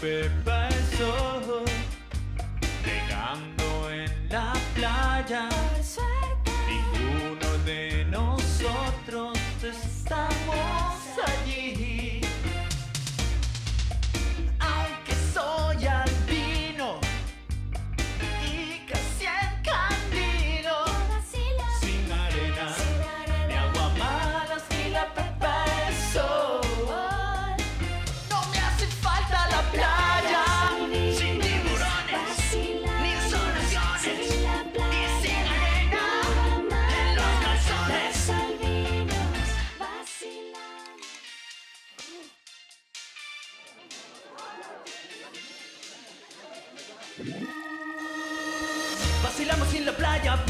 Pepa el sol, llegando en la playa. Vacilamos en la playa,